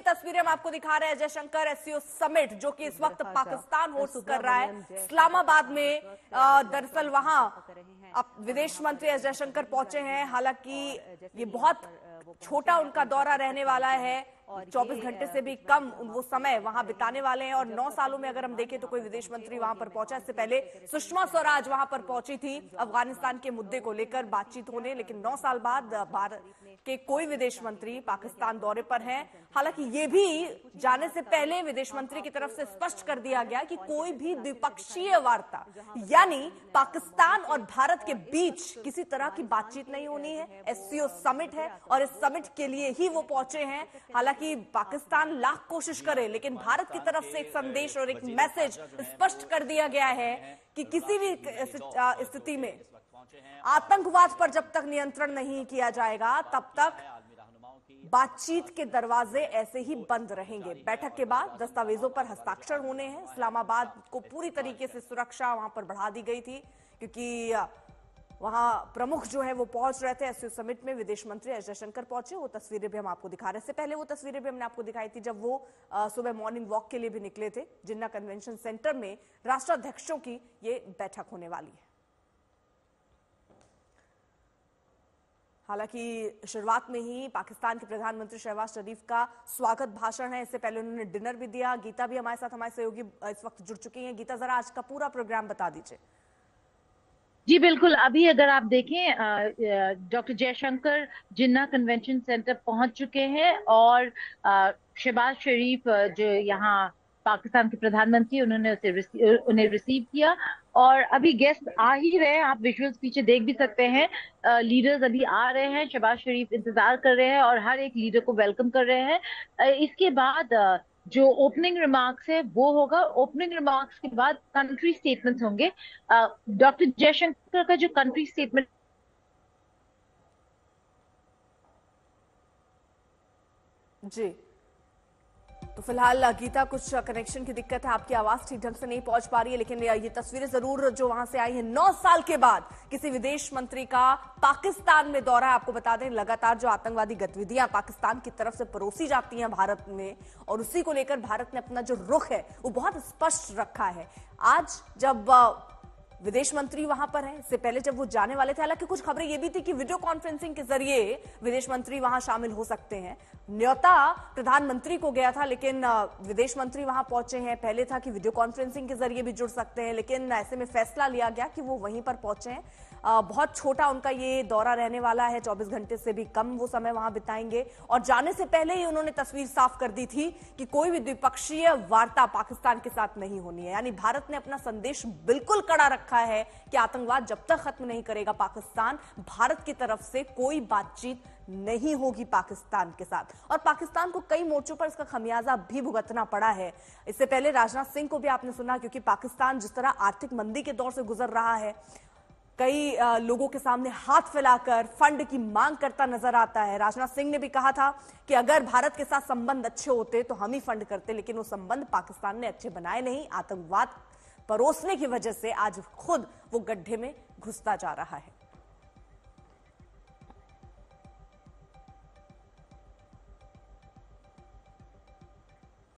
तस्वीरें हम आपको दिखा रहे हैं जयशंकर एससीओ समिट जो कि इस वक्त पाकिस्तान होस्ट कर रहा है। इस्लामाबाद में दरअसल वहाँ अब विदेश मंत्री एस जयशंकर पहुँचे हैं। हालाँकि ये बहुत छोटा उनका दौरा रहने वाला है। 24 घंटे से भी कम वो समय वहाँ बिताने वाले हैं और नौ सालों में अगर हम देखें तो कोई विदेश मंत्री वहाँ पर पहुँचा इससे पहले सुषमा स्वराज वहाँ पर पहुँची थी अफ़गानिस्तान के मुद्दे को लेकर बातचीत होने लेकिन नौ साल बाद भारत के कोई विदेश मंत्री पाकिस्तान दौरे पर हैं। हालाँकि ये भी जाने से पहले विदेश मंत्री की तरफ़ से स्पष्ट कर दिया गया कि कोई भी द्विपक्षीय वार्ता यानी पाकिस्तान और भारत के बीच किसी तरह की बातचीत नहीं होनी है। एससीओ समिट है और इस समिट के लिए ही वो पहुँचे हैं। हालाँकि पाकिस्तान लाख कोशिश करे, लेकिन भारत की तरफ़ से एक संदेश और एक मैसेज स्पष्ट कर दिया गया है कि किसी भी स्थिति में आतंकवाद पर जब तक नियंत्रण नहीं किया जाएगा, तब तक बातचीत के दरवाजे ऐसे ही बंद रहेंगे। बैठक के बाद दस्तावेजों पर हस्ताक्षर होने हैं। इस्लामाबाद को पूरी तरीके से सुरक्षा वहाँ पर बढ़ा दी गई थी, क्योंकि वहाँ प्रमुख जो है वो पहुँच रहे थे एसयू समिट में, विदेश मंत्री एस जयशंकर पहुँचे। वो तस्वीरें भी हम आपको दिखा रहे हैं। पहले वो तस्वीरें भी हमने आपको दिखाई थी जब वो सुबह मॉर्निंग वॉक के लिए भी निकले थे, जिन्ना कन्वेंशन सेंटर में राष्ट्राध्यक्षों की ये बैठक होने वाली है। हालाँकि शुरुआत में ही पाकिस्तान के प्रधानमंत्री शहबाज शरीफ का स्वागत भाषण है। इससे पहले उन्होंने डिनर भी दिया। गीता भी हमारे साथ, हमारे सहयोगी इस वक्त जुड़ चुकी हैं। गीता, जरा आज का पूरा प्रोग्राम बता दीजिए। जी, बिल्कुल। अभी अगर आप देखें doctor Jaishankar Jinnah convention centre पहुँच चुके हैं और शहबाज शरीफ जो यहाँ पाकिस्तान के प्रधानमंत्री उन्होंने उसे उन्हें रिसीव किया। और अभी गेस्ट आ ही रहे हैं, आप विजुअल्स पीछे देख भी सकते हैं। लीडर्स अभी आ रहे हैं, शहबाज शरीफ इंतज़ार कर रहे हैं और हर एक लीडर को वेलकम कर रहे हैं। इसके बाद जो ओपनिंग रिमार्क्स है, वो होगा। ओपनिंग रिमार्क्स के बाद कंट्री स्टेटमेंट्स होंगे। डॉक्टर जयशंकर का जो कंट्री स्टेटमेंट जी। तो फ़िलहाल गीता, कुछ कनेक्शन की दिक्कत है, आपकी आवाज़ ठीक ढंग से नहीं पहुँच पा रही है, लेकिन ये तस्वीरें ज़रूर जो वहाँ से आई है। नौ साल के बाद किसी विदेश मंत्री का पाकिस्तान में दौरा आपको बता दें, लगातार जो आतंकवादी गतिविधियाँ पाकिस्तान की तरफ़ से परोसी जाती हैं भारत में, और उसी को लेकर भारत ने अपना जो रुख है, वो बहुत स्पष्ट रखा है। आज जब विदेश मंत्री वहाँ पर हैं, इससे पहले जब वो जाने वाले थे, हालाँकि कुछ खबरें ये भी थी कि वीडियो कॉन्फ्रेंसिंग के ज़रिए विदेश मंत्री वहाँ शामिल हो सकते हैं न्योता प्रधानमंत्री को गया था, लेकिन विदेश मंत्री वहाँ पहुँचे हैं। पहले था कि वीडियो कॉन्फ्रेंसिंग के ज़रिए भी जुड़ सकते हैं, लेकिन ऐसे में फैसला लिया गया कि वो वहीं पर पहुँचे हैं। बहुत छोटा उनका ये दौरा रहने वाला है 24 घंटे से भी कम वो समय वहाँ बिताएँगे। और जाने से पहले ही उन्होंने तस्वीर साफ़ कर दी थी कि कोई भी द्विपक्षीय वार्ता पाकिस्तान के साथ नहीं होनी है। यानी भारत ने अपना संदेश बिल्कुल कड़ा रखा है कि आतंकवाद जब तक खत्म नहीं करेगा पाकिस्तान। भारत की तरफ़ से कोई बातचीत नहीं होगी पाकिस्तान के साथ। और पाकिस्तान को कई मोर्चों पर इसका खमियाजा भी भुगतना पड़ा है। इससे पहले राजनाथ सिंह को भी आपने सुना, क्योंकि पाकिस्तान जिस तरह आर्थिक मंदी के दौर से गुजर रहा है, कई लोगों के सामने हाथ फैलाकर, फंड की मांग करता नज़र आता है। राजनाथ सिंह ने भी कहा था कि अगर भारत के साथ संबंध अच्छे होते तो हम ही फंड करते, लेकिन वो संबंध पाकिस्तान ने अच्छे बनाए नहीं। आतंकवाद परोसने की वजह से आज खुद वो गड्ढे में घुसता जा रहा है।